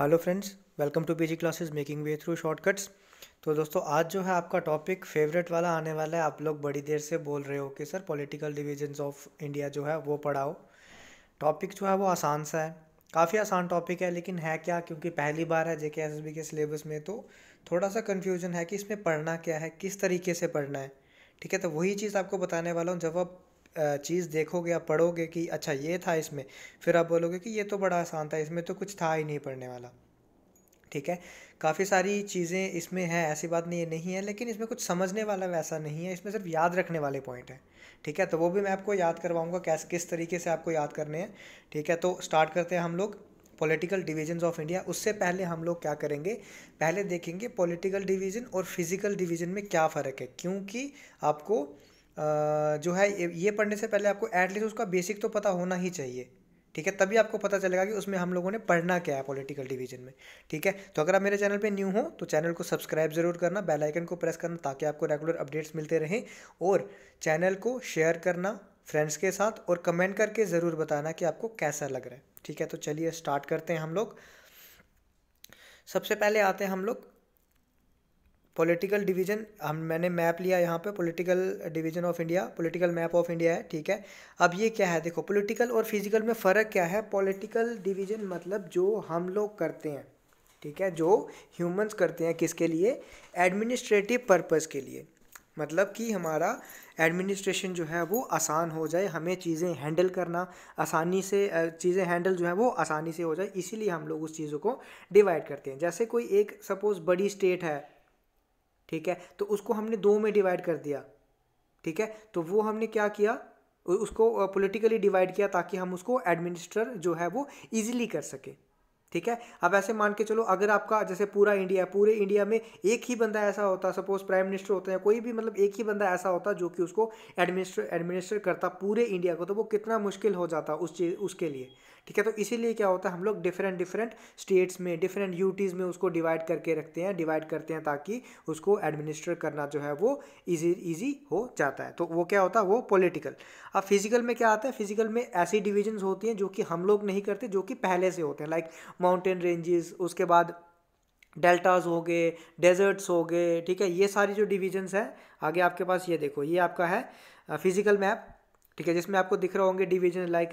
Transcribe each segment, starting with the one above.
Hello friends welcome to PG classes making way through shortcuts तो दोस्तों, आज जो है आपका टॉपिक फेवरेट वाला आने वाला है। आप लोग बड़ी देर से बोल रहे हो कि, sir political divisions of India जो है, वो पढ़ाओ। टॉपिक जो है, वो आसान सा है। काफ़ी आसान टॉपिक है, लेकिन है क्या? क्योंकि पहली बार है जे के एस के सिलेबस में तो थोड़ा सा कन्फ्यूज़न है कि इसमें पढ़ना क्या है, किस तरीके से पढ़ना है। ठीक है तो वही चीज़ आपको बताने वाला हूँ। जब आप चीज़ देखोगे या पढ़ोगे कि अच्छा ये था इसमें। फिर आप बोलोगे कि ये तो बड़ा आसान था, इसमें तो कुछ था ही नहीं पढ़ने वाला। ठीक है? काफ़ी सारी चीज़ें इसमें हैं, ऐसी बात नहीं नहीं है, लेकिन इसमें कुछ समझने वाला वैसा नहीं है, इसमें सिर्फ़ याद रखने वाले पॉइंट हैं। ठीक है? तो वो भी मैं आपको याद करवाऊँगा, कैसे, किस तरीके से आपको याद करने हैं। ठीक है? तो स्टार्ट करते हैं हम लोग पॉलिटिकल डिवीज़न ऑफ़ इंडिया उससे पहले हम लोग क्या करेंगे? पहले देखेंगे पॉलिटिकल डिवीज़न और फ़िज़िकल डिवीज़न में क्या फ़र्क है, क्योंकि आपको जो है, ये पढ़ने से पहले आपको एटलीस्ट उसका बेसिक तो पता होना ही चाहिए, ठीक है? तभी आपको पता चलेगा कि उसमें हम लोगों ने पढ़ना क्या है पॉलिटिकल डिवीज़न में, ठीक है? तो अगर आप मेरे चैनल पे न्यू हो तो चैनल को सब्सक्राइब ज़रूर करना बेल आइकन को प्रेस करना, ताकि आपको रेगुलर अपडेट्स मिलते रहें, और चैनल को शेयर करना फ्रेंड्स के साथ और कमेंट करके ज़रूर बताना कि आपको कैसा लग रहा है, ठीक है? तो चलिए स्टार्ट करते हैं हम लोग। सबसे पहले आते हैं हम लोग पॉलिटिकल डिवीज़न हम, मैंने मैप लिया यहाँ पे political division of India political map of India है, ठीक है? अब ये क्या है? देखो पॉलिटिकल और फ़िज़िकल में फ़र्क क्या है? पॉलिटिकल डिवीज़न मतलब जो हम लोग करते हैं, ठीक है? जो ह्यूमंस करते हैं किसके लिए? एडमिनिस्ट्रेटिव पर्पज़ के लिए। मतलब कि हमारा एडमिनिस्ट्रेशन जो है वो आसान हो जाए, हमें चीज़ें हैंडल करना, आसानी से चीज़ें हैंडल जो है वो आसानी से हो जाए, इसीलिए हम लोग उस चीज़ों को डिवाइड करते हैं। जैसे कोई एक सपोज़ बड़ी स्टेट है ठीक है? तो उसको हमने दो में डिवाइड कर दिया, ठीक है? तो वो हमने क्या किया? उसको पॉलिटिकली डिवाइड किया ताकि हम उसको एडमिनिस्टर जो है वो इजीली कर सके, ठीक है? अब ऐसे मान के चलो, अगर आपका जैसे पूरा इंडिया पूरे इंडिया में एक ही बंदा ऐसा होता सपोज़ प्राइम मिनिस्टर होता है, कोई भी मतलब एक ही बंदा ऐसा होता जो कि उसको एडमिनिस्टर एडमिनिस्टर करता पूरे इंडिया को तो वो कितना मुश्किल हो जाता उस चीज़, उसके लिए ठीक है तो इसीलिए क्या होता है, हम लोग डिफरेंट डिफरेंट स्टेट्स में डिफरेंट यूटीज़ में उसको डिवाइड करके रखते हैं डिवाइड करते हैं ताकि उसको एडमिनिस्टर करना जो है वो ईजी ईजी हो जाता है। तो वो क्या होता है, वो पॉलिटिकल अब फ़िज़िकल में क्या आता है फ़िज़िकल में ऐसी डिविजन होती हैं जो कि हम लोग नहीं करते, जो कि पहले से होते हैं लाइक माउंटेन रेंजेस उसके बाद डेल्टाज हो गए डेजर्ट्स हो गए, ठीक है, ये सारी जो डिविजन्स हैं, आगे आपके पास ये देखो, ये आपका है फ़िज़िकल मैप ठीक है जिसमें आपको दिख रहा होंगे डिवीज़न लाइक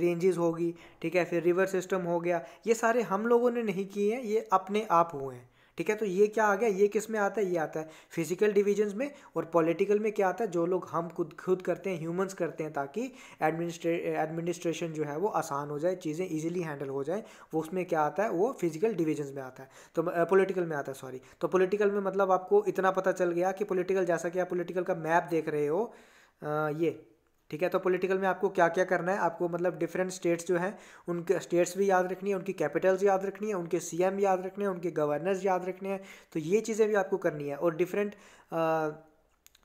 रेंजेस होगी ठीक है फिर रिवर सिस्टम हो गया। ये सारे हम लोगों ने नहीं किए हैं ये अपने आप हुए हैं ठीक है। तो ये क्या आ गया ये किसमें आता है ये आता है फ़िज़िकल डिविजन्स में और पॉलिटिकल में क्या आता है जो लोग हम खुद खुद करते हैं ह्यूमंस करते हैं ताकि एडमिनिस्ट्रे एडमिनिस्ट्रेशन जो है वो आसान हो जाए चीज़ें इजीली हैंडल हो जाए वो उसमें क्या आता है वो फ़िज़िकल डिविजन्स में आता है। तो पॉलिटिकल में आता है सॉरी तो पॉलिटिकल में मतलब आपको इतना पता चल गया कि पॉलिटिकल जैसा कि आप पॉलिटिकल का मैप देख रहे हो आ, ये ठीक है? तो पॉलिटिकल में आपको क्या क्या करना है? आपको मतलब डिफरेंट स्टेट्स जो हैं, उनके स्टेट्स भी याद रखनी है, उनकी कैपिटल्स याद रखनी है, उनके सीएम याद रखने हैं, उनके गवर्नर्स याद रखने हैं। तो ये चीज़ें भी आपको करनी है और डिफरेंट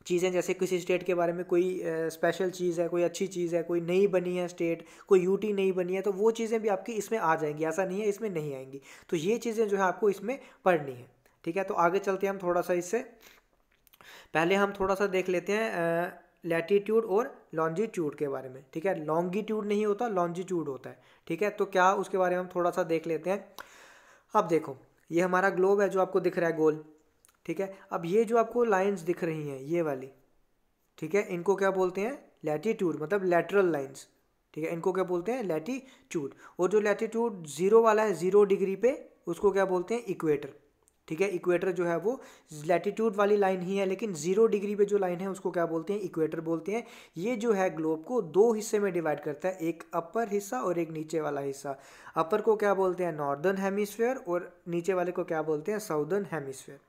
चीज़ें जैसे किसी स्टेट के बारे में कोई स्पेशल चीज़ है, कोई अच्छी चीज़ है, कोई नई बनी है स्टेट कोई यूटी नहीं बनी है तो वो चीज़ें भी आपकी इसमें आ जाएँगी। ऐसा नहीं है इसमें नहीं आएँगी। तो ये चीज़ें जो है आपको इसमें पढ़नी है। ठीक है? तो आगे चलते हैं हम थोड़ा सा इससे। पहले हम थोड़ा सा देख लेते हैं लैटीट्यूड और लॉन्जीट्यूड के बारे में, ठीक है? लॉन्गीट्यूड नहीं होता लॉन्जीट्यूड होता है, ठीक है? तो क्या उसके बारे में हम थोड़ा सा देख लेते हैं। अब देखो, ये हमारा ग्लोब है जो आपको दिख रहा है, गोल, ठीक है? अब ये जो आपको लाइंस दिख रही हैं, ये वाली, ठीक है? इनको क्या बोलते हैं? लैटीट्यूड मतलब लेटरल लाइंस ठीक है? इनको क्या बोलते हैं? लैटीट्यूड और जो लैटीट्यूड ज़ीरो वाला है ज़ीरो डिग्री पे, उसको क्या बोलते हैं? इक्वेटर ठीक है इक्वेटर जो है वो लैटीट्यूड वाली लाइन ही है, लेकिन ज़ीरो डिग्री पे जो लाइन है, उसको क्या बोलते हैं? इक्वेटर बोलते हैं। ये जो है ग्लोब को दो हिस्से में डिवाइड करता है, एक अपर हिस्सा और एक नीचे वाला हिस्सा। अपर को क्या बोलते हैं? नॉर्दर्न हेमिसफेयर और नीचे वाले को क्या बोलते हैं? साउदर्न हेमिसफेयर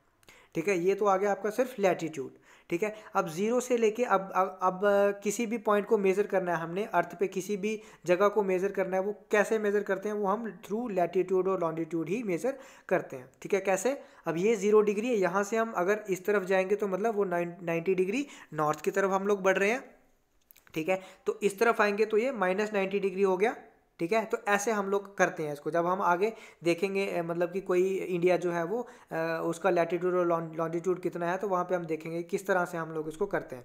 ठीक है, ये तो आ गया आपका सिर्फ़ लैटीट्यूड ठीक है? अब ज़ीरो से लेके अब अब अब किसी भी पॉइंट को मेज़र करना है हमने अर्थ पे किसी भी जगह को मेज़र करना है, वो कैसे मेज़र करते हैं? वो हम थ्रू लैटीट्यूड और लॉन्डिट्यूड ही मेज़र करते हैं, ठीक है? कैसे? अब ये ज़ीरो डिग्री है, यहाँ से हम अगर इस तरफ़ जाएँगे तो मतलब वो नाइन्टी डिग्री नॉर्थ की तरफ़ हम लोग बढ़ रहे हैं, ठीक है? तो इस तरफ़ आएँगे तो ये माइनस नाइन्टी डिग्री हो गया ठीक है? तो ऐसे हम लोग करते हैं इसको। जब हम आगे देखेंगे मतलब कि कोई इंडिया जो है वो उसका लैटीट्यूड और लॉन्जिट्यूड कितना है तो वहाँ पर हम देखेंगे किस तरह से हम लोग इसको करते हैं।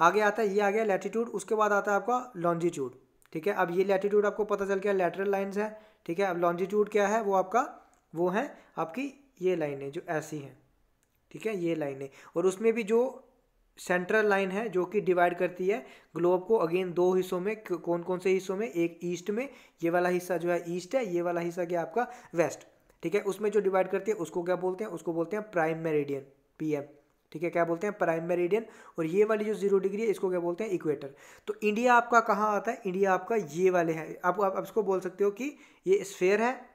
आगे आता है, ये आ गया लैटीट्यूड उसके बाद आता है आपका लॉन्जिट्यूड ठीक है? अब ये लैटीट्यूड आपको पता चल गया लेटरल लाइन्स है, ठीक है? अब लॉन्जिट्यूड क्या है? वो आपका, वो है आपकी ये लाइनें जो ऐसी हैं, ठीक है? ये लाइनें। और उसमें भी जो सेंट्रल लाइन है जो कि डिवाइड करती है। ग्लोब को अगेन दो हिस्सों में कौन कौन से हिस्सों में? एक ईस्ट में, ये वाला हिस्सा जो है ईस्ट है, ये वाला हिस्सा क्या आपका? वेस्ट ठीक है? उसमें जो डिवाइड करती है, उसको क्या बोलते हैं? उसको बोलते हैं प्राइम मेरिडियन पीएम ठीक है? क्या बोलते हैं? प्राइम मेरिडियन और ये वाली जो ज़ीरो डिग्री है, इसको क्या बोलते हैं? इक्वेटर तो इंडिया आपका कहाँ आता है? इंडिया आपका ये वाले है। आप आप इसको बोल सकते हो कि ये स्फेयर है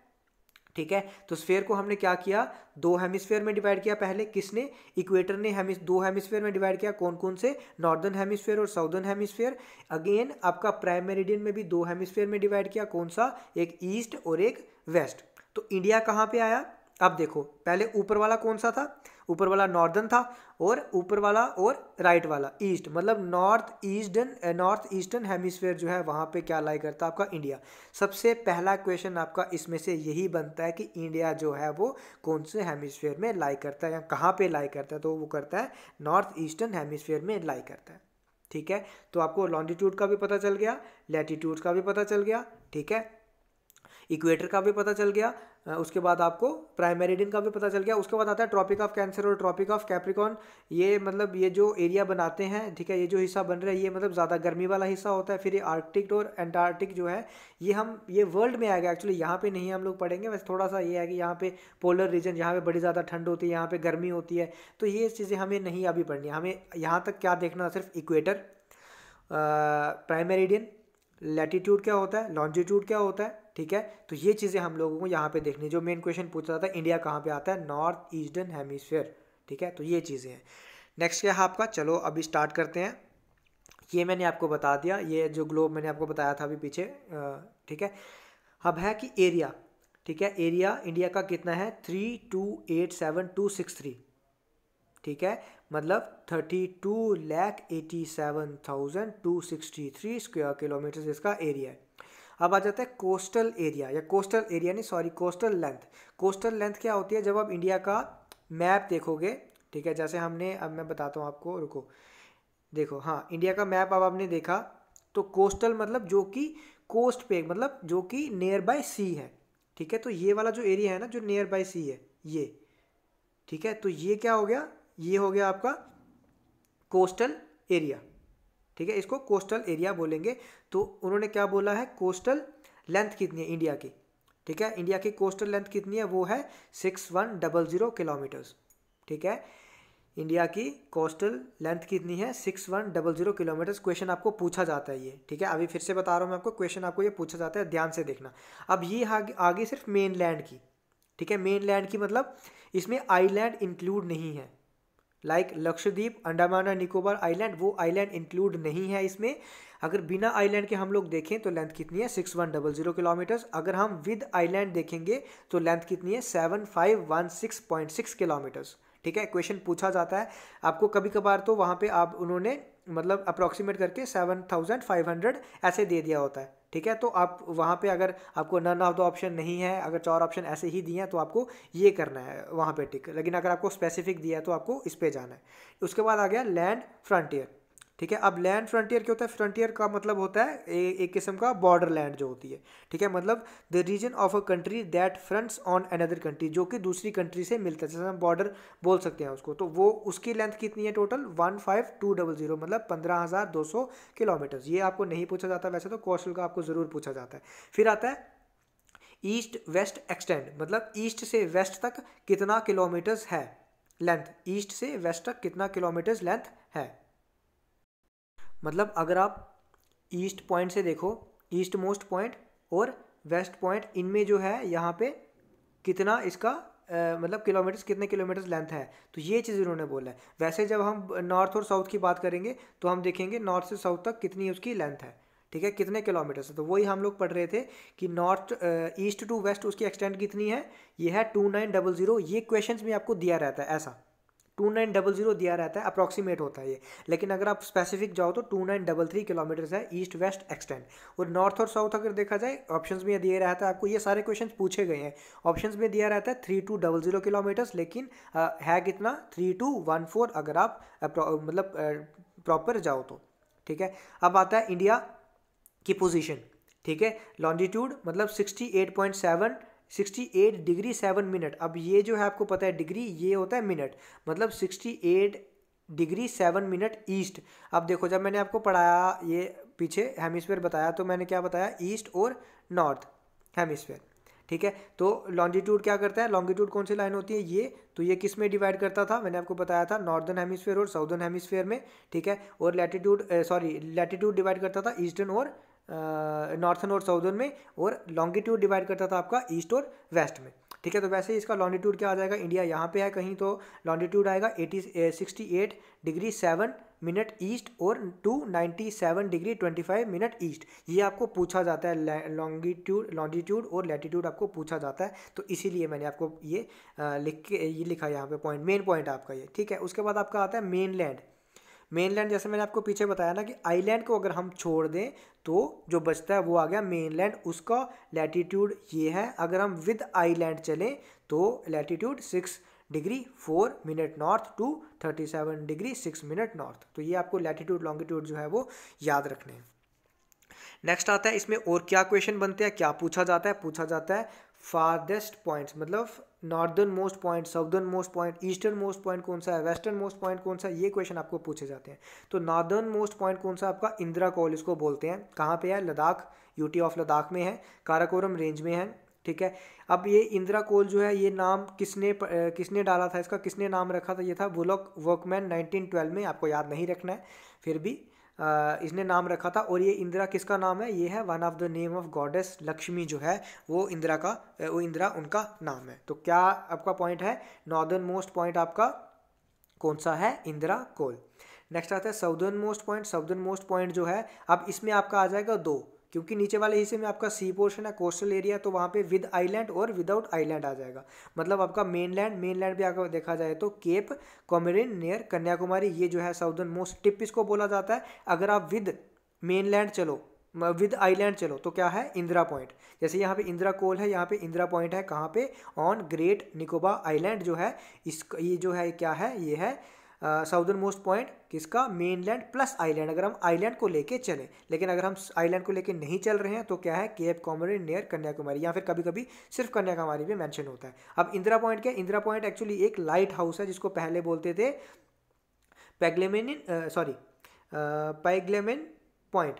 ठीक है? तो स्फेयर को हमने क्या किया? दो हेमिस्फेयर में डिवाइड किया पहले। किसने? इक्वेटर ने हेमिस दो हेमिस्फेयर में डिवाइड किया। कौन कौन से? नॉर्दर्न हेमिस्फेयर और साउदर्न हेमिस्फेयर अगेन आपका प्राइम मेरिडियन में भी दो हेमिस्फेयर में डिवाइड किया। कौन सा? एक ईस्ट और एक वेस्ट तो इंडिया कहाँ पे आया? अब देखो, पहले ऊपर वाला कौन सा था? ऊपर वाला नॉर्दर्न था और ऊपर वाला और राइट वाला ईस्ट मतलब north eastern north eastern hemisphere जो है वहाँ पे क्या लाई करता है आपका इंडिया सबसे पहला क्वेश्चन आपका इसमें से यही बनता है कि इंडिया जो है वो कौन से हेमिसफेयर में लाई करता है या कहाँ पे लाई करता है तो वो करता है नॉर्थ ईस्टर्न हेमिसफेयर में लाई करता है। ठीक है? तो आपको लॉन्टीट्यूड का भी पता चल गया लेटीट्यूड का भी पता चल गया, ठीक है? इक्वेटर का भी पता चल गया उसके बाद आपको प्राइम मेरिडियन का भी पता चल गया। उसके बाद आता है ट्रॉपिक ऑफ़ कैंसर और ट्रॉपिक ऑफ़ कैप्रिकॉन ये मतलब ये जो एरिया बनाते हैं, ठीक है, ये जो हिस्सा बन रहा है, ये मतलब ज़्यादा गर्मी वाला हिस्सा होता है। फिर ये आर्कटिक और एंटार्कटिक जो है, ये हम, ये वर्ल्ड में आएगा। एक्चुअली यहाँ पे नहीं हम लोग पढ़ेंगे। वैसे थोड़ा सा ये है कि यहाँ पे पोलर रीजन यहाँ पे बड़ी ज़्यादा ठंड होती है, यहाँ पे गर्मी होती है। तो ये चीज़ें हमें नहीं अभी पढ़नी। हमें यहाँ तक क्या देखना, सिर्फ़ इक्वेटर प्राइम मेरिडियन लैटीट्यूड क्या होता है? लॉन्जिट्यूड क्या होता है? ठीक है? तो ये चीज़ें हम लोगों को यहाँ पे देखनी जो मेन क्वेश्चन पूछा जाता है इंडिया कहाँ पे आता है? नॉर्थ ईस्टर्न हेमिसफेयर ठीक है? तो ये चीज़ें हैं। नेक्स्ट क्या है आपका? चलो, अभी स्टार्ट करते हैं। ये मैंने आपको बता दिया। ये जो ग्लोब मैंने आपको बताया था अभी पीछे ठीक है? अब है कि एरिया ठीक है? एरिया इंडिया का कितना है? Three two eight seven two six three ठीक है? मतलब thirty two lakh eighty seven thousand two sixty three square kilometre इसका एरिया है। अब आ जाता है कोस्टल एरिया या कोस्टल एरिया नहीं sorry coastal length coastal length क्या होती है? जब आप इंडिया का मैप देखोगे, ठीक है, जैसे हमने, अब मैं बताता हूँ आपको, रुको। देखो हाँ इंडिया का मैप अब आपने देखा तो कोस्टल मतलब जो कि कोस्ट पे मतलब जो कि नियर बाय सी है, ठीक है? तो ये वाला जो एरिया है ना, जो नियर बाय सी है, ये, ठीक है? तो ये क्या हो गया? ये हो गया आपका कोस्टल एरिया ठीक है इसको कोस्टल एरिया बोलेंगे। तो उन्होंने क्या बोला है? कोस्टल लेंथ कितनी है? इंडिया की। ठीक है इंडिया की कोस्टल लेंथ कितनी है? वो है six one double zero kilometres. ठीक है इंडिया की कोस्टल लेंथ कितनी है? Six one double zero kilometres. Question आपको पूछा जाता है ये। ठीक है अभी फिर से बता रहा हूँ मैं आपको क्वेश्चन आपको ये पूछा जाता है ध्यान से देखना। अब ये आगे, सिर्फ़ मेन लैंड की। ठीक है मेन लैंड की मतलब इसमें आईलैंड इंक्लूड नहीं है। लाइक लक्षद्वीप अंडमान निकोबार आइलैंड वो आइलैंड इंक्लूड नहीं है इसमें। अगर बिना आइलैंड के हम लोग देखें तो लेंथ कितनी है? Six one double zero kilometres अगर हम विद आइलैंड देखेंगे तो लेंथ कितनी है? Seven five one six point six kilometres ठीक है? क्वेश्चन पूछा जाता है। आपको कभी कभार तो वहाँ पे आप उन्होंने मतलब अप्रॉक्सीमेट करके सेवन थाउज़ेंड फाइव हंड्रेड ऐसे दे दिया होता है। ठीक है? तो आप वहाँ पे अगर आपको नन ऑफ़ द ऑप्शन नहीं है, अगर चार ऑप्शन ऐसे ही दिए हैं तो आपको ये करना है, वहाँ पे टिक लेकिन अगर आपको स्पेसिफिक दिया है तो आपको इस पर जाना है। उसके बाद आ गया लैंड फ्रंटियर ठीक है? अब लैंड फ्रंटियर क्या होता है? फ्रंटियर का मतलब होता है ए, एक किस्म का बॉर्डर लैंड जो होती है। ठीक है? मतलब the region of a country that fronts on another country जो कि दूसरी कंट्री से मिलता है। जैसे हम बॉर्डर बोल सकते हैं उसको। तो वो उसकी लेंथ कितनी है total one five two double zero मतलब पंद्रह हज़ार दो सौ किलोमीटर ये आपको नहीं पूछा जाता वैसे तो कौशल का आपको ज़रूर पूछा जाता है। फिर आता है ईस्ट वेस्ट एक्सटेंड मतलब ईस्ट से वेस्ट तक कितना किलोमीटर्स है? लेंथ ईस्ट से वेस्ट तक कितना किलोमीटर्स लेंथ है? मतलब अगर आप ईस्ट पॉइंट से देखो ईस्ट मोस्ट पॉइंट और वेस्ट पॉइंट इनमें जो है यहाँ पे कितना इसका आ, मतलब किलोमीटर्स कितने किलोमीटर्स लेंथ है? तो ये चीज़ इन्होंने बोला है। वैसे जब हम नॉर्थ और साउथ की बात करेंगे तो हम देखेंगे नॉर्थ से साउथ तक कितनी उसकी लेंथ है। ठीक है? कितने किलोमीटर्स? है तो वही हम लोग पढ़ रहे थे कि नॉर्थ ईस्ट टू वेस्ट उसकी एक्सटेंट कितनी है? ये है टू नाइन डबल ज़ीरो। ये क्वेश्चन में आपको दिया रहता है ऐसा। टू नाइन डबल ज़ीरो दिया रहता है अप्रॉक्सीमेट होता है ये। लेकिन अगर आप स्पेसिफिक जाओ तो two nine double three kilometres है ईस्ट वेस्ट एक्सटेंड और नॉर्थ और साउथ अगर देखा जाए ऑप्शंस में दिया रहता है आपको ये सारे क्वेश्चन पूछे गए हैं। ऑप्शंस में दिया रहता है three two double zero kilometres लेकिन आ, है कितना? थ्री टू वन फोर अगर आप मतलब प्रॉपर जाओ तो। ठीक है? अब आता है इंडिया की पोजिशन ठीक है? लॉन्जिट्यूड मतलब sixty eight point seven sixty eight degree seven minute. अब ये जो है आपको पता है, डिग्री ये होता है मिनट। मतलब sixty eight degree seven minute east. अब देखो, जब मैंने आपको पढ़ाया ये पीछे हेमिस्फेयर बताया तो मैंने क्या बताया? ईस्ट और नॉर्थ हेमिस्फेयर। ठीक है? तो लॉन्जिट्यूड क्या करता है? लॉन्गिट्यूड कौन सी लाइन होती है? ये। तो ये किसमें डिवाइड करता था? मैंने आपको बताया था नॉर्दर्न हेमिस्फेयर और साउदर्न हेमिस्फेयर में। ठीक है? और लैटिट्यूड सॉरी लैटिट्यूड डिवाइड करता था ईस्टर्न और नॉर्थन और साउदर्न में और लॉन्गिट्यूड डिवाइड करता था आपका ईस्ट और वेस्ट में। ठीक है तो वैसे ही इसका लॉन्डिट्यूड क्या आ जाएगा? इंडिया यहाँ पे है कहीं तो लॉन्डिट्यूड आएगा eighty sixty eight degree seven minute east और to ninety seven degree twenty five minute east ये आपको पूछा जाता है लॉन्गिट्यूड लॉन्जिट्यूड और लैटिट्यूड आपको पूछा जाता है। तो इसीलिए मैंने आपको ये लिख के, ये लिखा यहाँ पे पॉइंट मेन पॉइंट आपका ये। ठीक है, उसके बाद आपका आता है मेन लैंड मेनलैंड जैसे मैंने आपको पीछे बताया ना कि आइलैंड को अगर हम छोड़ दें तो जो बचता है वो आ गया मेनलैंड उसका लैटिट्यूड ये है, अगर हम विद आइलैंड चलें तो latitude six degree four minute north to thirty seven degree six minute north तो ये आपको लैटिट्यूड लॉन्गिट्यूड जो है वो याद रखने हैं। नेक्स्ट आता है, इसमें और क्या क्वेश्चन बनते हैं, क्या पूछा जाता है? पूछा जाता है फारदेस्ट पॉइंट्स मतलब northern most point southern most point eastern most point कौन सा है वेस्टर्न मोस्ट पॉइंट कौन सा है, ये क्वेश्चन आपको पूछे जाते हैं। तो नॉर्दर्न मोस्ट पॉइंट कौन सा आपका? इंदिरा कॉल इसको बोलते हैं। कहाँ पे है? लद्दाख यूटी ऑफ़ लद्दाख में है, काराकोरम रेंज में है, ठीक है? अब ये इंदिरा कोल जो है, ये नाम किसने किसने डाला था इसका? किसने नाम रखा था? ये था वुलक वर्कमैन 1912 में, आपको याद नहीं रखना है, फिर भी इसने नाम रखा था और ये इंदिरा किसका नाम है? ये है one of the name of goddess Lakshmi जो है, वो इंदिरा का वो इंदिरा उनका नाम है। तो क्या आपका पॉइंट है? नॉर्दर्न मोस्ट पॉइंट आपका कौन सा है? इंदिरा कोल। नेक्स्ट आता है southern most point southern most point जो है, अब इसमें आपका आ जाएगा दो। क्योंकि नीचे वाले हिस्से में आपका सी पोर्शन है, कोस्टल एरिया तो वहाँ पे विद आइलैंड और विदाउट आइलैंड आ जाएगा। मतलब आपका मेन लैंड मेन लैंड भी अगर देखा जाए तो केप, कॉमेरिन, नियर, कन्याकुमारी, ये जो है साउदर्न मोस्ट टिप इसको बोला जाता है। अगर आप विद मेन लैंड चलो विद आइलैंड चलो तो क्या है? इंदिरा पॉइंट। जैसे यहाँ पे इंदिरा कोल है, यहाँ पे इंदिरा पॉइंट है, कहाँ पे? ऑन ग्रेट निकोबा आइलैंड जो है इस ये जो है, क्या है? ये है साउदर्न मोस्ट पॉइंट किसका? मेनलैंड प्लस आइलैंड अगर हम आइलैंड को लेके चलें, लेकिन अगर हम आइलैंड को लेके नहीं चल रहे हैं तो क्या है? केप कॉमरी नियर कन्याकुमारी या फिर कभी कभी सिर्फ़ कन्याकुमारी भी मैंशन होता है। अब इंदिरा पॉइंट क्या इंदिरा पॉइंट एक्चुअली एक लाइट हाउस है, जिसको पहले बोलते थे पैग्लेमेन सॉरी पाइग्लेमेन पॉइंट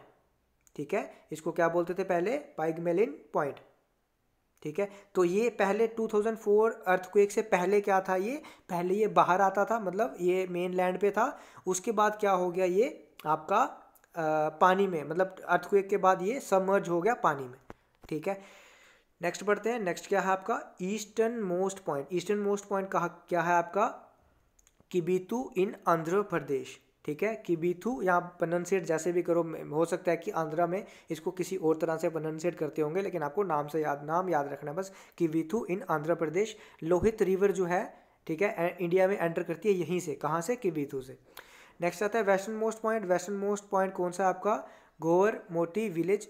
ठीक है? इसको क्या बोलते थे पहले? पाइगमेलिन पॉइंट ठीक है? तो ये पहले 2004 अर्थक्वेक से पहले क्या था ये? पहले ये बाहर आता था मतलब ये मेन लैंड पे था। उसके बाद क्या हो गया ये आपका आ, पानी में मतलब अर्थक्वेक के बाद ये सबमर्ज हो गया पानी में ठीक है? नेक्स्ट बढ़ते हैं नेक्स्ट क्या है आपका? Eastern most point eastern most point कहा क्या है आपका? किबीतू इन आंध्र प्रदेश। ठीक है, कि बीथू यहाँ प्रोनाउंसिएट जैसे भी करो हो सकता है कि आंध्रा में इसको किसी और तरह से प्रोनाउंसिएट करते होंगे, लेकिन आपको नाम से याद, नाम याद रखना है बस, कि बीथू इन आंध्र प्रदेश, लोहित रिवर जो है, ठीक है इंडिया में एंटर करती है, यहीं से, कहाँ से, कि बीथू से। नेक्स्ट आता है western most point western most point कौन सा आपका? गोवर मोटी विलेज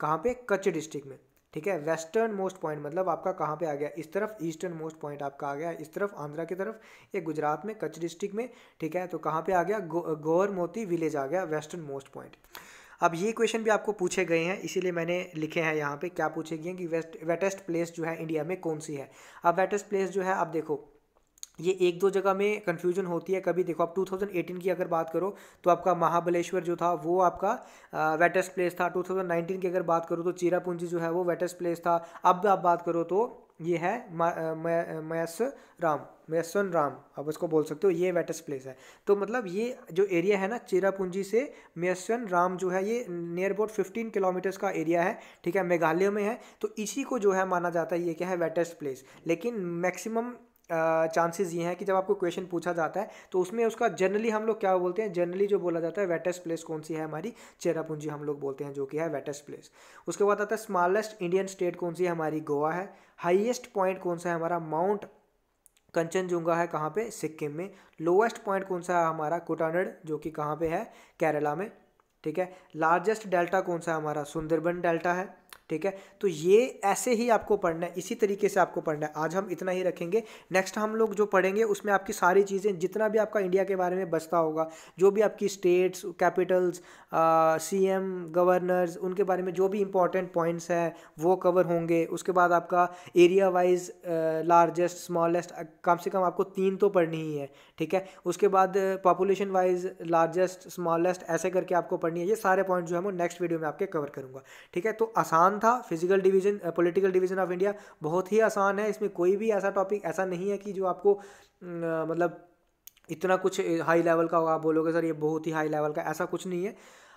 कहाँ पे? कच्छ डिस्ट्रिक्ट में। ठीक है? वेस्टर्न मोस्ट पॉइंट मतलब आपका कहाँ पे आ गया? इस तरफ़ ईस्टर्न मोस्ट पॉइंट आपका आ गया इस तरफ़ आंध्रा की तरफ़ ये गुजरात में कच्छ डिस्ट्रिक्ट में ठीक है? तो कहाँ पे आ गया? गो, गौर मोती विलेज आ गया वेस्टर्न मोस्ट पॉइंट अब ये क्वेश्चन भी आपको पूछे गए हैं इसीलिए मैंने लिखे हैं यहाँ पे क्या पूछे गए हैं कि वेस्ट वेटेस्ट प्लेस जो है इंडिया में कौन सी है? अब वेटेस्ट प्लेस जो है आप देखो ये एक दो जगह में कन्फ्यूज़न होती है। कभी देखो, आप 2018 की अगर बात करो तो आपका महाबलेश्वर जो था, वो आपका वेटेस्ट प्लेस था। 2019 की अगर बात करो तो चीरापूंजी जो है, वो वेटेस्ट प्लेस था। अब आप बात करो तो ये है मयस राम मयसन राम आप उसको बोल सकते हो, ये वेटेस्ट प्लेस है। तो मतलब ये जो एरिया है ना, चेरापूंजी से मयसन राम जो है, ये नियर अबाउट फिफ्टीन किलोमीटर्स का एरिया है, ठीक है, मेघालय में है। तो इसी को जो है, माना जाता है, ये क्या है वेटेस्ट प्लेस लेकिन मैक्सिमम चांसेस ये हैं कि जब आपको क्वेश्चन पूछा जाता है तो उसमें उसका जनरली हम लोग क्या बोलते हैं? जनरली जो बोला जाता है वेटेस्ट प्लेस कौन सी है हमारी? चेरापूंजी हम लोग बोलते हैं, जो कि है वेटेस्ट प्लेस उसके बाद आता है स्मॉलेस्ट इंडियन स्टेट कौन सी है? हमारी गोवा है. हाईएस्ट पॉइंट कौन सा है हमारा? माउंट कंचनजुंगा है कहाँ पे? सिक्किम में. लोवेस्ट पॉइंट कौन सा है हमारा? कुटानड, जो कि कहाँ पे है? केरला में. ठीक है? लार्जेस्ट डेल्टा कौन सा है हमारा? सुंदरबन डेल्टा है. ठीक है? तो ये ऐसे ही आपको पढ़ना है, इसी तरीके से आपको पढ़ना है। आज हम इतना ही रखेंगे। नेक्स्ट हम लोग जो पढ़ेंगे, उसमें आपकी सारी चीज़ें, जितना भी आपका इंडिया के बारे में बचता होगा, जो भी आपकी states capitals C M governors उनके बारे में जो भी इंपॉर्टेंट पॉइंट्स हैं, वो कवर होंगे। उसके बाद आपका एरिया वाइज लार्जेस्ट स्मॉलेस्ट कम से कम आपको तीन तो पढ़नी ही है, ठीक है? उसके बाद पॉपुलेशन वाइज लार्जेस्ट स्मॉलेस्ट ऐसे करके आपको पढ़नी है। ये सारे पॉइंट जो है, वो नेक्स्ट वीडियो में आपके कवर करूँगा, ठीक है? तो आसान था। Physical division political division of India बहुत ही आसान है। इसमें कोई भी ऐसा टॉपिक ऐसा नहीं है कि जो आपको मतलब इतना कुछ हाई लेवल का होगा आप बोलोगे, सर, ये बहुत ही हाई लेवल का ऐसा कुछ नहीं है।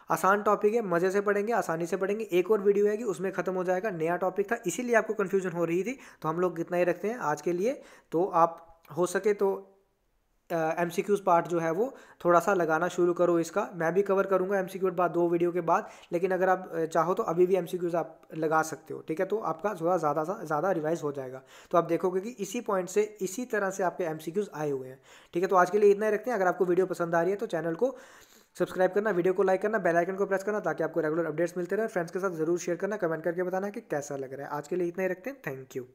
आसान टॉपिक है, मज़े से पढ़ेंगे, आसानी से पढ़ेंगे। एक और वीडियो है कि उसमें ख़त्म हो जाएगा, नया टॉपिक था, इसीलिए आपको कन्फ्यूज़न हो रही थी। तो हम लोग इतना ही रखते हैं आज के लिए। तो आप हो सके तो एम सी क्यूज़ पार्ट जो है वो थोड़ा सा लगाना शुरू करो इसका। मैं भी कवर करूँगा एम सी क्यू बाद, दो वीडियो के बाद, लेकिन अगर आप चाहो तो अभी भी एम सी क्यूज़ आप लगा सकते हो, ठीक है? तो आपका थोड़ा ज़्यादा सा, ज़्यादा रिवाइज हो जाएगा। तो आप देखोगे कि इसी पॉइंट से, इसी तरह से आपके एम सी क्यूज़ आए हुए हैं, ठीक है? तो आज के लिए इतना ही रखते हैं। अगर आपको वीडियो पसंद आ रही है तो चैनल को सब्सक्राइब करना वीडियो को लाइक करना बेल आइकन को प्रेस करना, ताकि आपको रेगुलर अपडेट्स मिलते रहे। फ्रेंड्स के साथ ज़रूर शेयर करना कमेंट करके बताना कि कैसा लग रहा है। आज के लिए इतना ही रखते हैं। Thank you